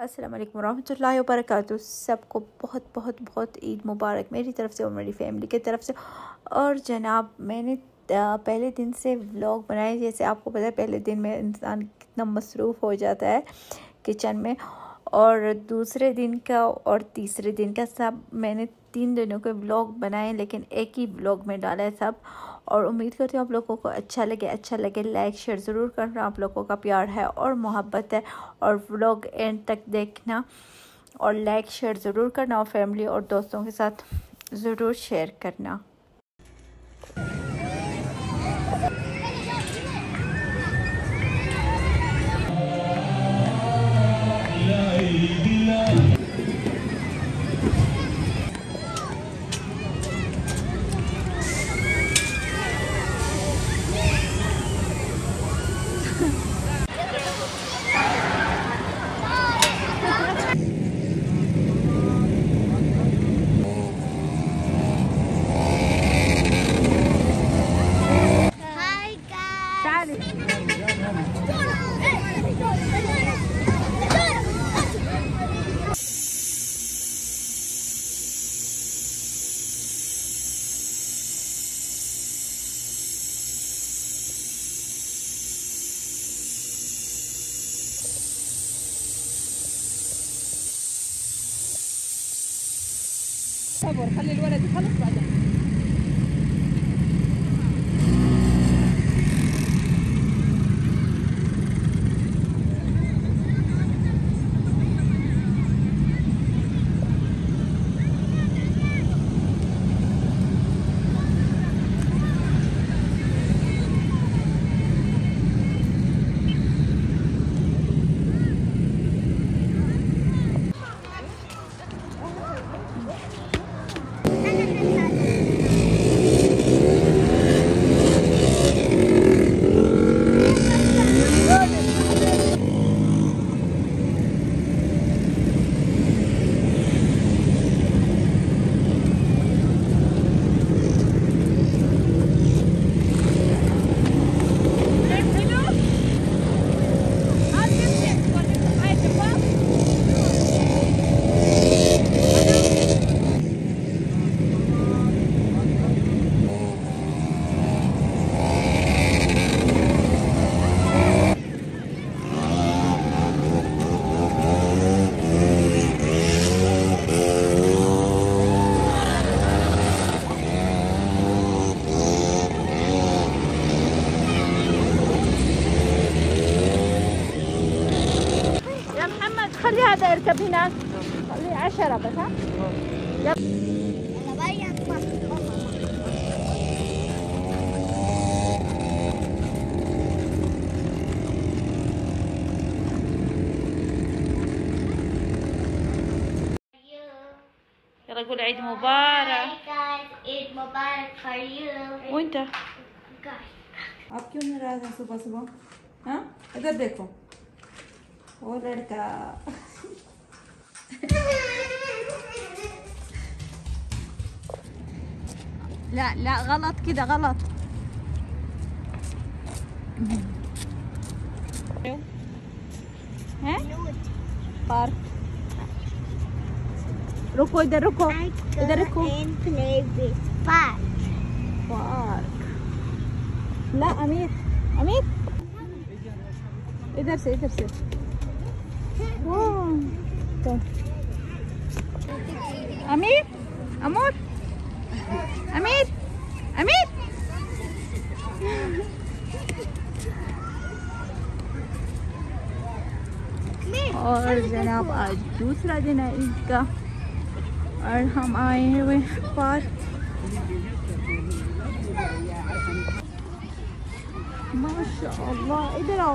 السلام علیکم ورحمۃ اللہ وبرکاتہ۔ سب کو بہت بہت بہت عید مبارک میری طرف سے اور میری فیملی کی طرف سے۔ اور جناب، میں نے پہلے دن سے vlog بنائے جیسے آپ کو پتہ ہے، پہلے دن میں انسان کتنا مصروف ہو جاتا ہے کچن میں۔ اور دوسرے دن کا اور تیسرے دن کا سب میں نے تین دنوں کے vlog بنائیں لیکن ایک ہی vlog میں ڈالا ہے سب۔ اور امید کرتی ہوں آپ لوگوں کو اچھا لگے۔ اچھا لگے like share ضرور کرنا۔ آپ لوگوں کا پیار ہے اور محبت ہے۔ اور vlog end تک دیکھنا اور like share ضرور کرنا اور فیملی اور دوستوں کے ساتھ ضرور share کرنا۔ تعالي. صبر خلي الولد يخلص بعدين. خلي هذا يركب هناك خلي عشرة بس ها يلا قول عيد مبارك عيد مبارك for you وانت आप क्यों नाराज हैं सुबह सुबह हाँ इधर देखो वो लड़का لا لا غلط كده غلط. ها؟ بارك. ركو إيه اذا ركو؟ اذا إيه ركو؟ بارك. بارك. لا أمير. أمير؟ إيه ادرس ادرس واو dito. Amir? Amor? Amir? Amir? اور جناب آج دوسرا دن ہے عید کا اور ہم آئے ہوئے پارک ماشاء اللہ ادھر آؤ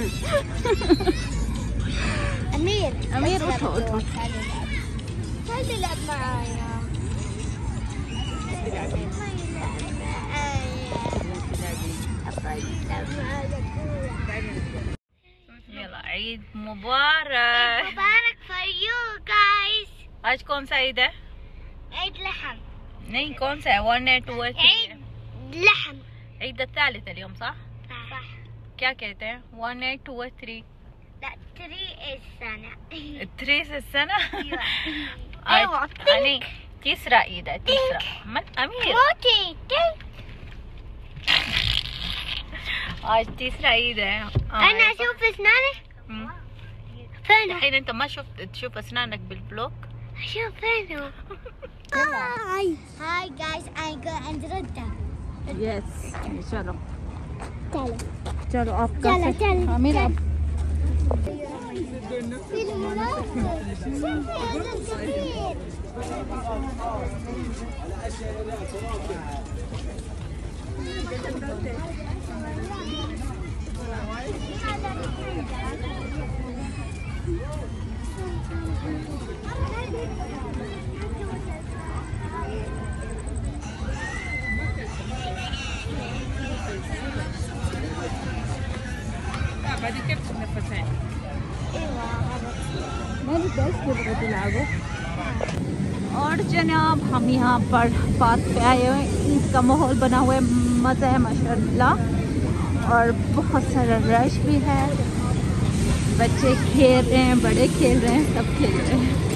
ले أمير أمير، بس ادخل، لعب ادخل. تعال العب. تعال العب معايا ما يلعب معايا أبغى يلعب معايا يلا عيد مبارك مبارك for you guys आज कौन सा ईद है عيد لحم नहीं कौन सा है वन है टू है three है عيد لحم عيد الثالث اليوم صح صح क्या कहते हैं वन है टू है थ्री لا تري السنة थ्री से السنة أيوة आज नहीं तीसरा ईद है तीसरा من अमीर موتي تي आज तीसरा ईद है أنا أشوف أسناني हम्म. فين الحين انت ما شفت تشوف اسنانك بالبلوك أشوف فين هاي هاي جايز I go and Rudda yes चलो تعالوا चलो आप चलो चलो अमीर आप في المناسبة اور جناب، ہم یہاں پر پاس پہ آئے ہوئے عید کا ماحول بنا ہوا ہے، مزہ ہے ماشاء اللہ اور بہت سارا رش بھی ہے۔ بچے کھیل رہے ہیں، بڑے کھیل رہے ہیں، سب کھیل رہے ہیں۔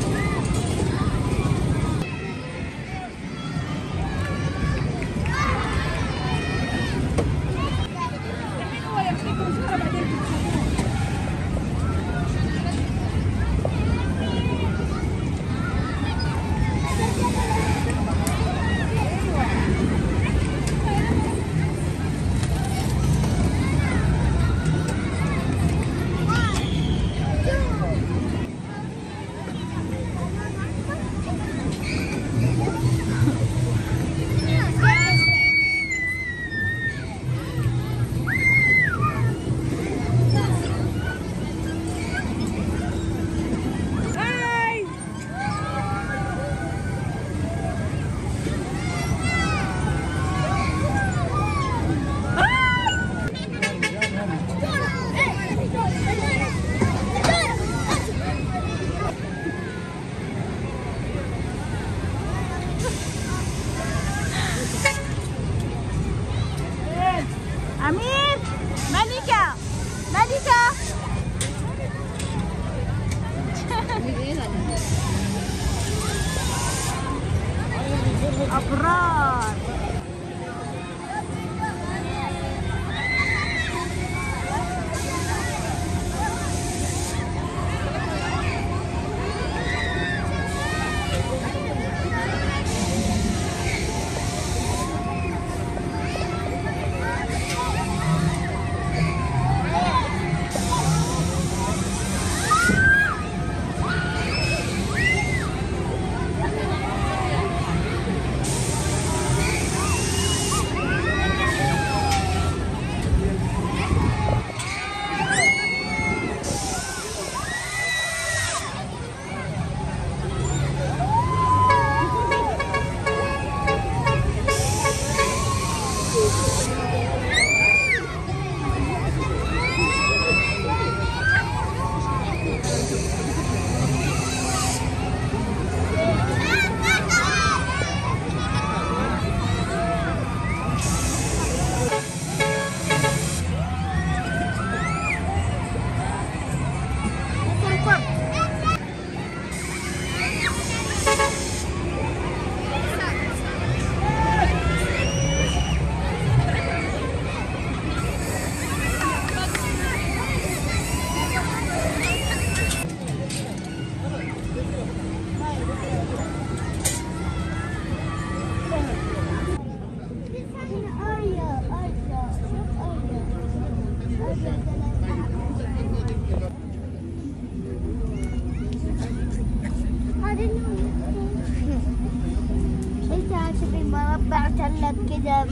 مربع مثلث كذا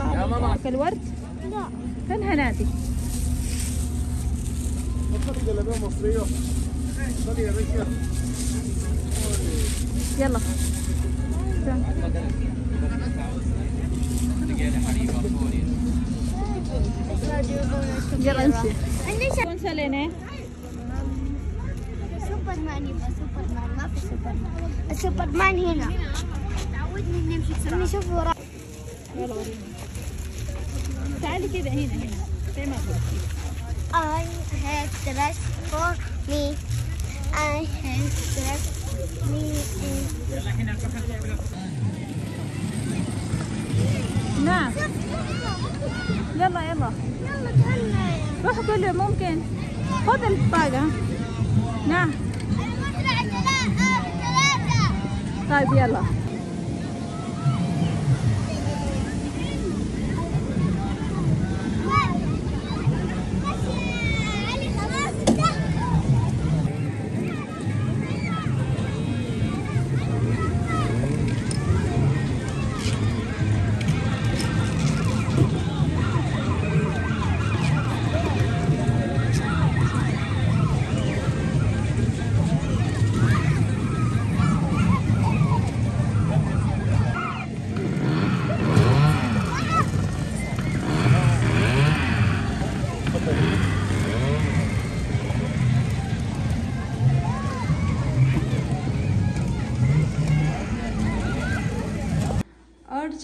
الورد لا يا باشا يلا. يلا امشي لنا سوبر مان يبقى سوبر مان ما في سوبر مان السوبر مان هنا. تعودني اني امشي بسرعة شوف وراء يلا تعالي كذا هنا هنا. زي ما I have dress for me. I have dress for me. يلا هنا نعم. يلا يلا. يلا تعال روح قول ممكن. خذ البطاقة نعم. طيب يلا.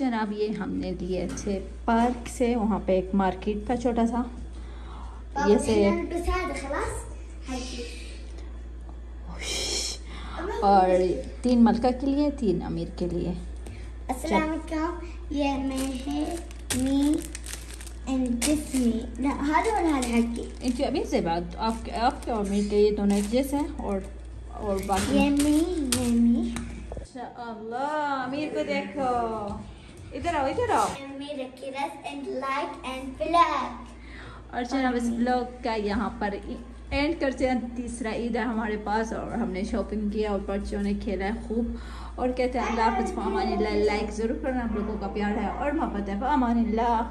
جناب یہ ہم نے لیے تھے پارک سے وہاں پہ ایک مارکیٹ تھا چھوٹا سا۔ یہ سے اور تین ملکہ کے لیے تین امیر کے لیے۔ السلام علیکم یہ میں ہے می اینڈ ہر اور ہر سے بات آپ کے آپ کے اور کے یہ دونوں ایک جیسے ہیں اور اور باقی یہ یہ اللہ امیر کو دیکھو۔ ادھر آؤ ادھر آؤ اور جناب اس vlog کا یہاں پر end کرتے ہیں۔ تیسرا عید ہے ہمارے پاس اور ہم نے shopping کیا اور بچوں نے کھیلا ہے خوب۔ اور کہتے ہیں اللہ حافظ امان اللہ like ضرور کرنا ہم لوگوں کا پیار ہے۔ اور محبت ہے۔ امان اللہ